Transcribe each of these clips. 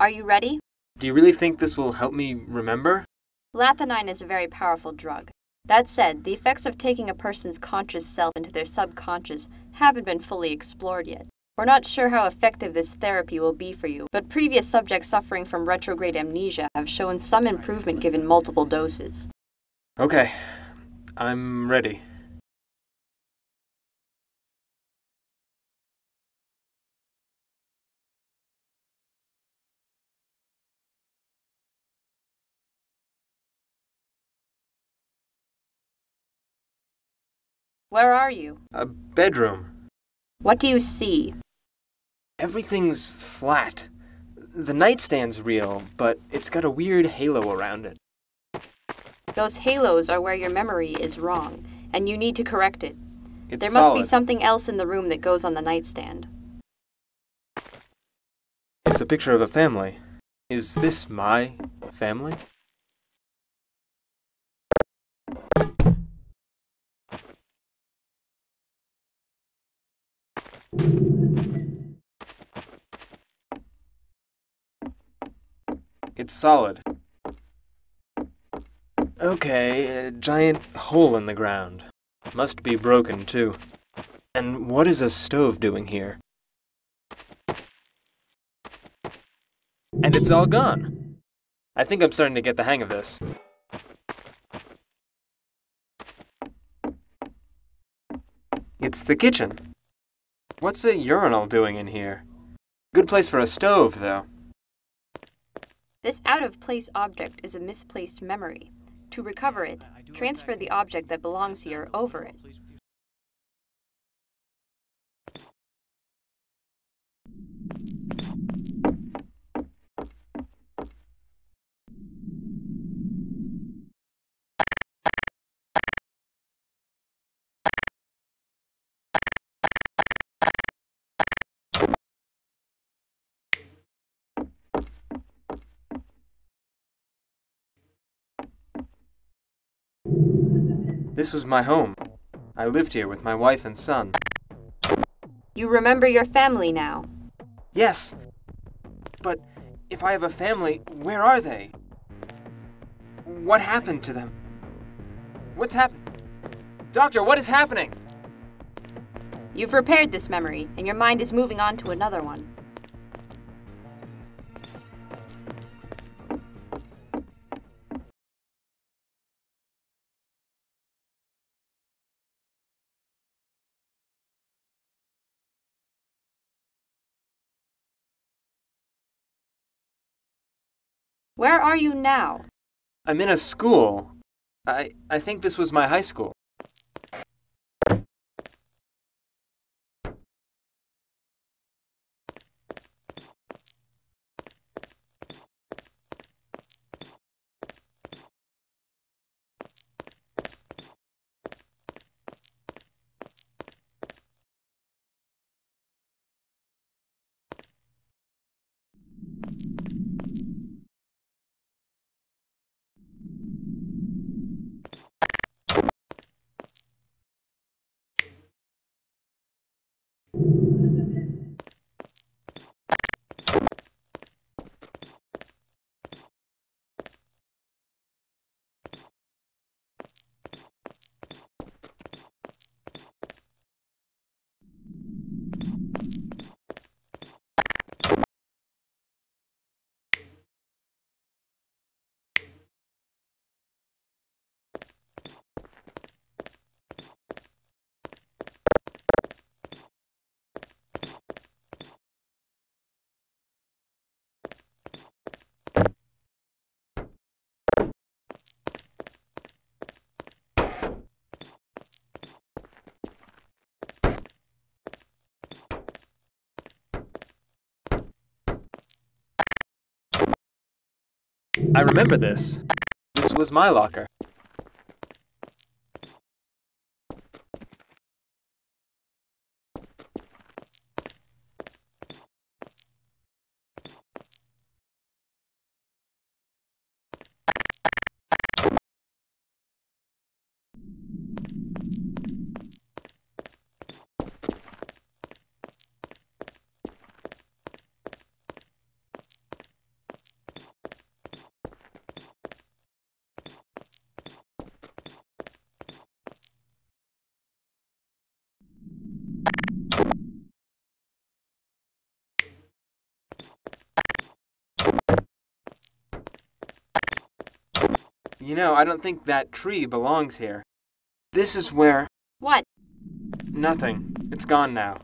Are you ready? Do you really think this will help me remember? Lathanine is a very powerful drug. That said, the effects of taking a person's conscious self into their subconscious haven't been fully explored yet. We're not sure how effective this therapy will be for you, but previous subjects suffering from retrograde amnesia have shown some improvement given multiple doses. Okay, I'm ready. Where are you? A bedroom. What do you see? Everything's flat. The nightstand's real, but it's got a weird halo around it. Those halos are where your memory is wrong, and you need to correct it. It's there must solid. be something else in the room that goes on the nightstand. It's a picture of a family. Is this my family? It's solid. Okay, a giant hole in the ground. Must be broken, too. And what is a stove doing here? And it's all gone. I think I'm starting to get the hang of this. It's the kitchen. What's a urinal doing in here? Good place for a stove, though. This out of place object is a misplaced memory. To recover it, transfer the object that belongs here over it. This was my home. I lived here with my wife and son. You remember your family now. Yes. But if I have a family, where are they? What happened to them? What's happened? Doctor, what is happening? You've repaired this memory, and your mind is moving on to another one. Where are you now? I'm in a school. I I think this was my high school. I remember this. This was my locker. You know, I don't think that tree belongs here. This is where. What? Nothing. It's gone now.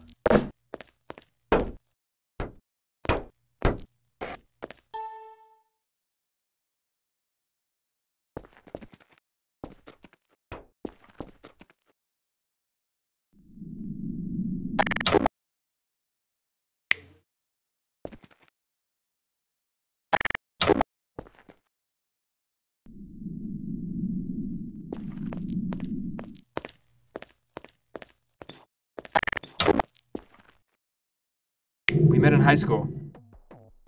We met in high school.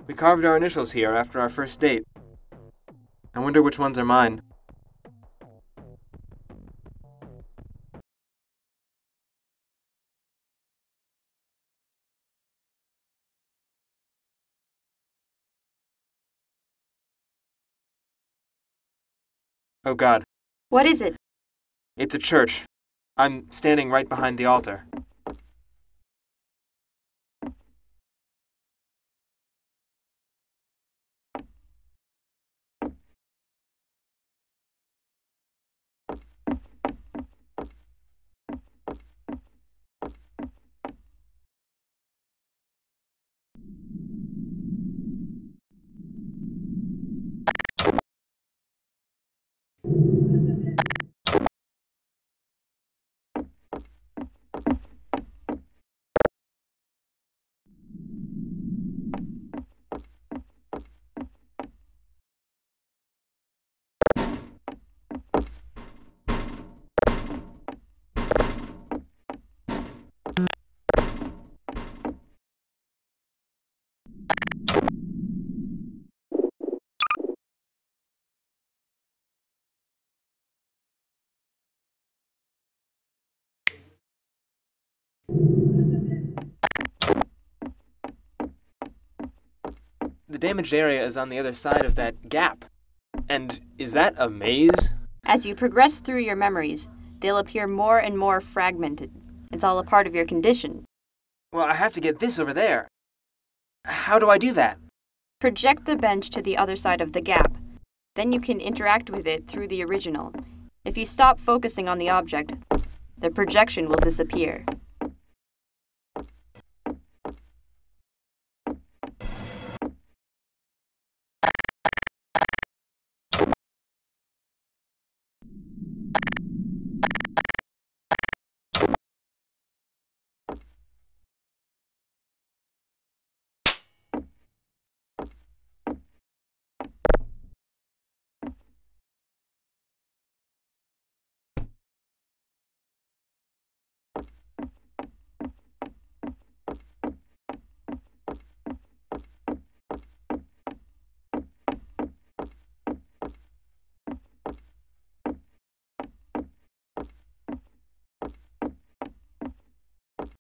We carved our initials here after our first date. I wonder which ones are mine. Oh god, What is it? it's a church. I'm standing right behind the altar. The damaged area is on the other side of that gap. And is that a maze? As you progress through your memories, they'll appear more and more fragmented. It's all a part of your condition. Well, I have to get this over there. How do I do that? Project the bench to the other side of the gap. Then you can interact with it through the original. If you stop focusing on the object, the projection will disappear.